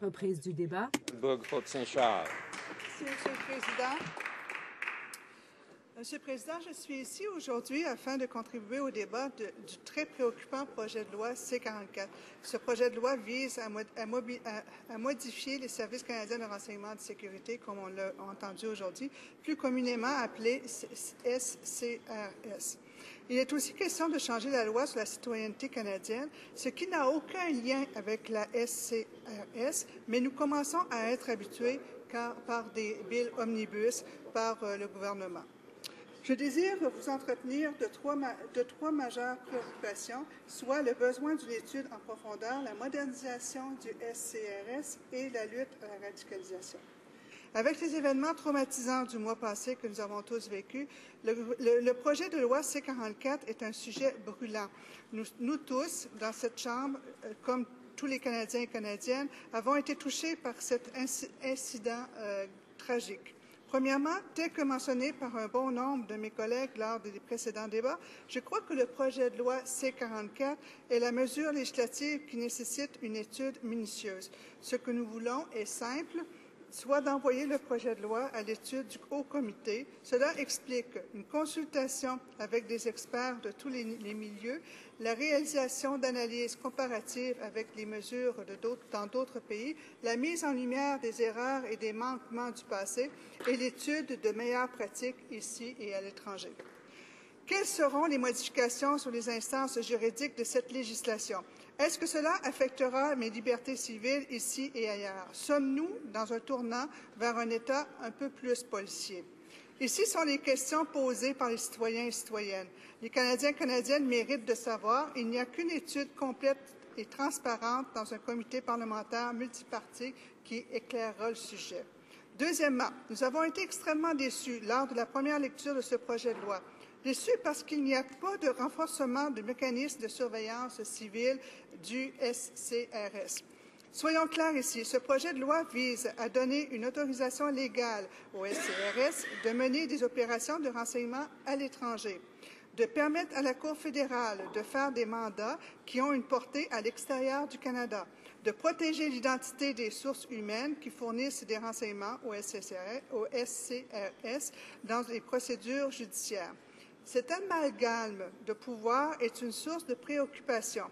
Reprise du débat. Bourg, Haute-Saint-Charles. Merci, Monsieur le Président. Monsieur le Président, je suis ici aujourd'hui afin de contribuer au débat de- du très préoccupant projet de loi C-44. Ce projet de loi vise à, mod- à mobi- à- à modifier les services canadiens de renseignement de sécurité, comme on l'a entendu aujourd'hui, plus communément appelé C- SCRS. Il est aussi question de changer la loi sur la citoyenneté canadienne, ce qui n'a aucun lien avec la SCRS, mais nous commençons à être habitués par des billes omnibus par euh, le gouvernement. Je désire vous entretenir de trois, de trois majeures préoccupations, soit le besoin d'une étude en profondeur, la modernisation du SCRS et la lutte à la radicalisation. Avec les événements traumatisants du mois passé que nous avons tous vécus, le, projet de loi C-44 est un sujet brûlant. Nous, tous, dans cette Chambre, euh, comme tous les Canadiens et Canadiennes, avons été touchés par cet inci- incident euh, tragique. Premièrement, tel que mentionné par un bon nombre de mes collègues lors des précédents débats, je crois que le projet de loi C-44 est la mesure législative qui nécessite une étude minutieuse. Ce que nous voulons est simple, soit d'envoyer le projet de loi à l'étude du Haut Comité. Cela explique une consultation avec des experts de tous les, milieux, la réalisation d'analyses comparatives avec les mesures dans d'autres pays, la mise en lumière des erreurs et des manquements du passé et l'étude de meilleures pratiques ici et à l'étranger. Quelles seront les modifications sur les instances juridiques de cette législation? Est-ce que cela affectera mes libertés civiles ici et ailleurs? Sommes-nous dans un tournant vers un État un peu plus policier? Ici sont les questions posées par les citoyens et citoyennes. Les Canadiens et Canadiennes méritent de savoir il n'y a qu'une étude complète et transparente dans un comité parlementaire multiparti qui éclairera le sujet. Deuxièmement, nous avons été extrêmement déçus lors de la première lecture de ce projet de loi. Déçus parce qu'il n'y a pas de renforcement du mécanisme de surveillance civile du SCRS. Soyons clairs ici, ce projet de loi vise à donner une autorisation légale au SCRS de mener des opérations de renseignement à l'étranger, de permettre à la Cour fédérale de faire des mandats qui ont une portée à l'extérieur du Canada, de protéger l'identité des sources humaines qui fournissent des renseignements au SCRS dans les procédures judiciaires. Cet amalgame de pouvoir est une source de préoccupation.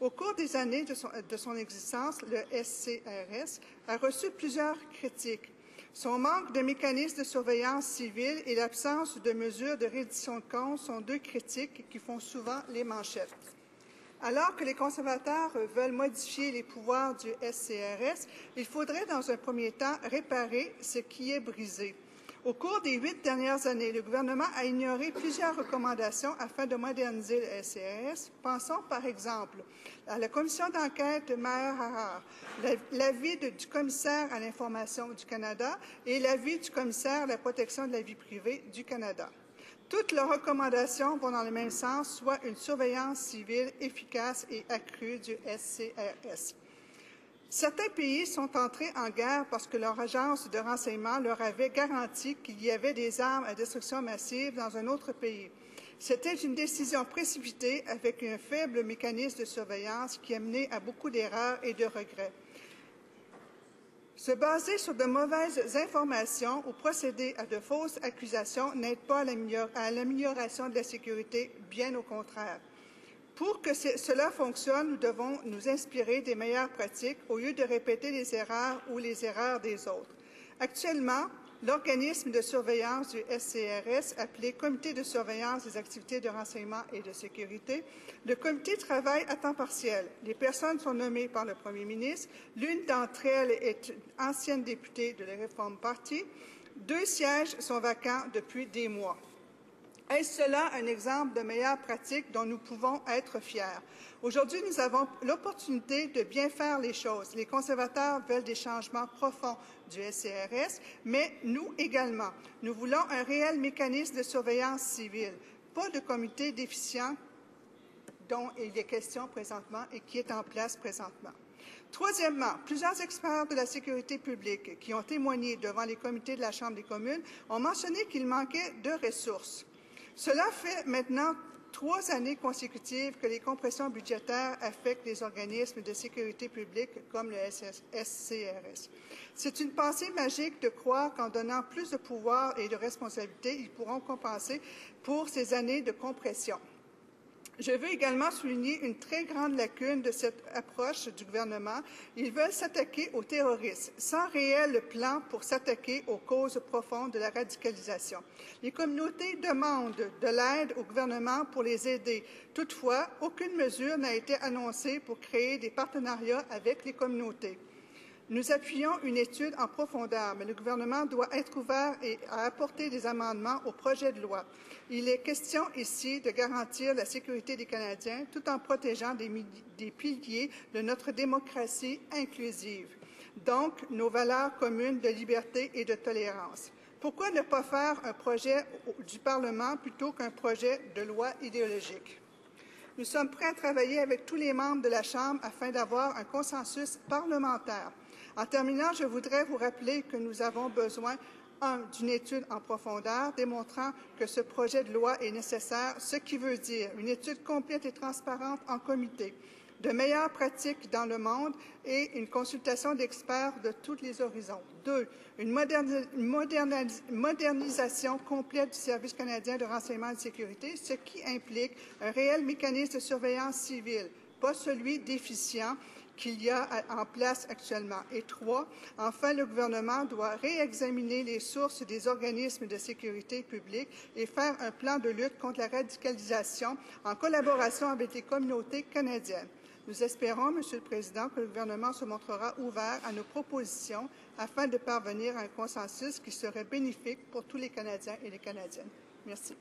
Au cours des années de son, existence, le SCRS a reçu plusieurs critiques. Son manque de mécanismes de surveillance civile et l'absence de mesures de reddition de comptes sont deux critiques qui font souvent les manchettes. Alors que les conservateurs veulent modifier les pouvoirs du SCRS, il faudrait dans un premier temps réparer ce qui est brisé. Au cours des huit dernières années, le gouvernement a ignoré plusieurs recommandations afin de moderniser le SCRS. Pensons par exemple à la commission d'enquête de Maher Harar, l'avis du commissaire à l'information du Canada et l'avis du commissaire à la protection de la vie privée du Canada. Toutes leurs recommandations vont dans le même sens, soit une surveillance civile efficace et accrue du SCRS. Certains pays sont entrés en guerre parce que leur agence de renseignement leur avait garanti qu'il y avait des armes à destruction massive dans un autre pays. C'était une décision précipitée avec un faible mécanisme de surveillance qui a mené à beaucoup d'erreurs et de regrets. Se baser sur de mauvaises informations ou procéder à de fausses accusations n'aide pas à l'amélior- à l'amélioration de la sécurité, bien au contraire. Pour que ce- cela fonctionne, nous devons nous inspirer des meilleures pratiques au lieu de répéter les erreurs ou les erreurs des autres. Actuellement, l'organisme de surveillance du SCRS, appelé Comité de surveillance des activités de renseignement et de sécurité, le comité travaille à temps partiel. Les personnes sont nommées par le Premier ministre. L'une d'entre elles est une ancienne députée de la Reform Party. Deux sièges sont vacants depuis des mois. Est-ce cela un exemple de meilleure pratique dont nous pouvons être fiers? Aujourd'hui, nous avons l'opportunité de bien faire les choses. Les conservateurs veulent des changements profonds du SCRS, mais nous également. Nous voulons un réel mécanisme de surveillance civile, pas de comité déficient dont il est question présentement et qui est en place présentement. Troisièmement, plusieurs experts de la sécurité publique qui ont témoigné devant les comités de la Chambre des communes ont mentionné qu'il manquait de ressources. Cela fait maintenant trois années consécutives que les compressions budgétaires affectent les organismes de sécurité publique comme le SCRS. C'est une pensée magique de croire qu'en donnant plus de pouvoir et de responsabilités, ils pourront compenser pour ces années de compression. Je veux également souligner une très grande lacune de cette approche du gouvernement. Ils veulent s'attaquer aux terroristes sans réel plan pour s'attaquer aux causes profondes de la radicalisation. Les communautés demandent de l'aide au gouvernement pour les aider. Toutefois, aucune mesure n'a été annoncée pour créer des partenariats avec les communautés. Nous appuyons une étude en profondeur, mais le gouvernement doit être ouvert et à apporter des amendements au projet de loi. Il est question ici de garantir la sécurité des Canadiens tout en protégeant des, des piliers de notre démocratie inclusive, donc nos valeurs communes de liberté et de tolérance. Pourquoi ne pas faire un projet du Parlement plutôt qu'un projet de loi idéologique? Nous sommes prêts à travailler avec tous les membres de la Chambre afin d'avoir un consensus parlementaire. En terminant, je voudrais vous rappeler que nous avons besoin d'une étude en profondeur démontrant que ce projet de loi est nécessaire, ce qui veut dire une étude complète et transparente en comité, de meilleures pratiques dans le monde et une consultation d'experts de tous les horizons. Deux, une modernisation complète du Service canadien de renseignement et de sécurité, ce qui implique un réel mécanisme de surveillance civile, pas celui déficient qu'il y a en place actuellement. Et trois, enfin, le gouvernement doit réexaminer les sources des organismes de sécurité publique et faire un plan de lutte contre la radicalisation en collaboration avec les communautés canadiennes. Nous espérons, Monsieur le Président, que le gouvernement se montrera ouvert à nos propositions afin de parvenir à un consensus qui serait bénéfique pour tous les Canadiens et les Canadiennes. Merci.